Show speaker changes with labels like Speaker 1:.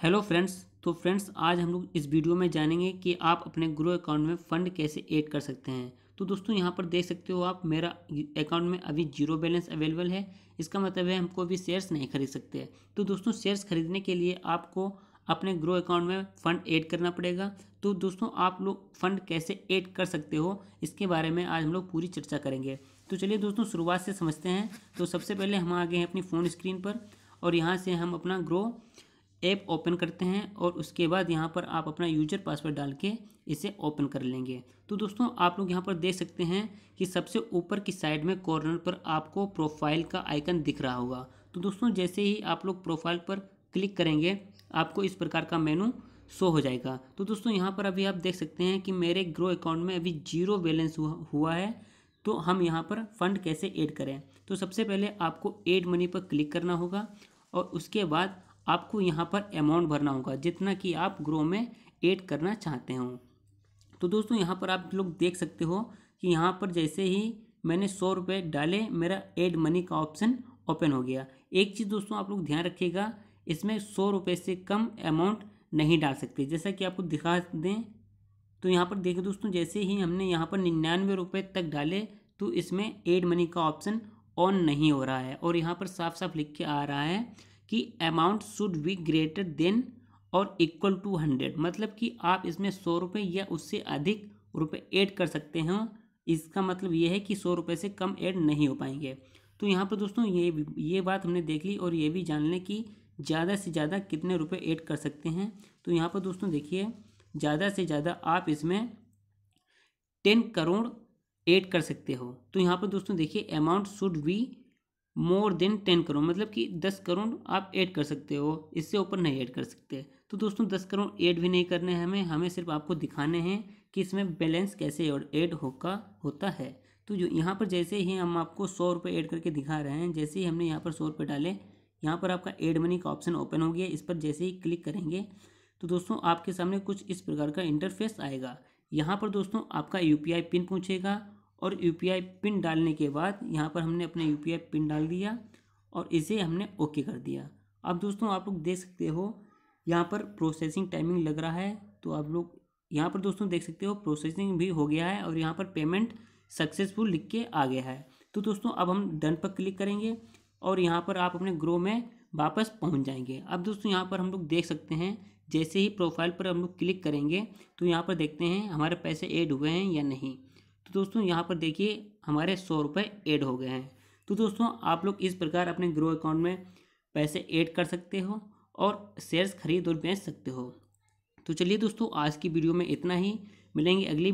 Speaker 1: Hello friends तो friends आज हम लोग इस वीडियो में जानेंगे कि आप अपने ग्रो अकाउंट में फ़ंड कैसे ऐड कर सकते हैं। तो दोस्तों, यहाँ पर देख सकते हो आप, मेरा अकाउंट में अभी ज़ीरो बैलेंस अवेलेबल है। इसका मतलब है हमको अभी शेयर्स नहीं खरीद सकते। तो दोस्तों शेयर्स खरीदने के लिए आपको अपने ग्रो अकाउंट में फ़ंड ऐड करना पड़ेगा। तो दोस्तों, आप लोग फ़ंड कैसे ऐड कर सकते हो, इसके बारे में आज हम लोग पूरी चर्चा करेंगे। तो चलिए दोस्तों, शुरुआत से समझते हैं। तो सबसे पहले हम आ गए हैं अपनी फ़ोन स्क्रीन पर और यहाँ से हम अपना ग्रो ऐप ओपन करते हैं और उसके बाद यहाँ पर आप अपना यूज़र पासवर्ड डाल के इसे ओपन कर लेंगे। तो दोस्तों, आप लोग यहाँ पर देख सकते हैं कि सबसे ऊपर की साइड में कॉर्नर पर आपको प्रोफ़ाइल का आइकन दिख रहा होगा। तो दोस्तों, जैसे ही आप लोग प्रोफ़ाइल पर क्लिक करेंगे, आपको इस प्रकार का मेनू शो हो जाएगा। तो दोस्तों, यहाँ पर अभी आप देख सकते हैं कि मेरे ग्रो अकाउंट में अभी ज़ीरो बैलेंस हुआ है। तो हम यहाँ पर फंड कैसे ऐड करें? तो सबसे पहले आपको एड मनी पर क्लिक करना होगा और उसके बाद आपको यहाँ पर अमाउंट भरना होगा, जितना कि आप ग्रो में ऐड करना चाहते हो। तो दोस्तों, यहाँ पर आप लोग देख सकते हो कि यहाँ पर जैसे ही मैंने सौ रुपये डाले, मेरा एड मनी का ऑप्शन ओपन हो गया। एक चीज़ दोस्तों, आप लोग ध्यान रखिएगा, इसमें सौ रुपये से कम अमाउंट नहीं डाल सकते। जैसा कि आपको दिखा दें तो यहाँ पर देखिए दोस्तों, जैसे ही हमने यहाँ पर निन्यानवे रुपये तक डाले तो इसमें एड मनी का ऑप्शन ऑन नहीं हो रहा है। और यहाँ पर साफ़ साफ़ लिख के आ रहा है कि amount should be greater than or equal to hundred मतलब कि आप इसमें सौ रुपये या उससे अधिक रुपये ऐड कर सकते हैं। इसका मतलब ये है कि सौ रुपये से कम ऐड नहीं हो पाएँगे। तो यहाँ पर दोस्तों ये ये बात हमने देख ली और ये भी जान लें कि ज़्यादा से ज़्यादा कितने रुपए ऐड कर सकते हैं। तो यहाँ पर दोस्तों देखिए, ज़्यादा से ज़्यादा आप इसमें टेन करोड़ ऐड कर सकते हो। तो यहाँ पर दोस्तों देखिए amount should be more than ten crore मतलब कि दस करोड़ आप ऐड कर सकते हो, इससे ऊपर नहीं ऐड कर सकते। तो दोस्तों, दस करोड़ ऐड भी नहीं करने हैं हमें हमें सिर्फ़ आपको दिखाने हैं कि इसमें बैलेंस कैसे ऐड होगा होता है। तो जो यहाँ पर जैसे ही हम आपको सौ रुपये ऐड करके दिखा रहे हैं, जैसे ही हमने यहाँ पर सौ रुपये डाले, यहाँ पर आपका एड मनी का ऑप्शन ओपन हो गया, इस पर जैसे ही क्लिक करेंगे तो दोस्तों, आपके सामने कुछ इस प्रकार का इंटरफेस आएगा। यहाँ पर दोस्तों, आपका यूपीआई पिन पूछेगा और यूपीआई पिन डालने के बाद यहाँ पर हमने अपना यूपीआई पिन डाल दिया और इसे हमने ओके कर दिया। अब दोस्तों, आप लोग देख सकते हो, यहाँ पर प्रोसेसिंग टाइमिंग लग रहा है तो आप लोग यहाँ पर दोस्तों देख सकते हो प्रोसेसिंग भी हो गया है और यहाँ पर पेमेंट सक्सेसफुल लिख के आ गया है। तो दोस्तों, अब हम डन पर क्लिक करेंगे और यहाँ पर आप अपने ग्रो में वापस पहुँच जाएँगे। अब दोस्तों, यहाँ पर हम लोग देख सकते हैं, जैसे ही प्रोफ़ाइल पर हम लोग क्लिक करेंगे तो यहाँ पर देखते हैं हमारे पैसे ऐड हुए हैं या नहीं। तो दोस्तों यहाँ पर देखिए हमारे सौ रुपये ऐड हो गए हैं। तो दोस्तों आप लोग इस प्रकार अपने ग्रो अकाउंट में पैसे ऐड कर सकते हो और शेयर्स खरीद और बेच सकते हो। तो चलिए दोस्तों आज की वीडियो में इतना ही। मिलेंगे अगली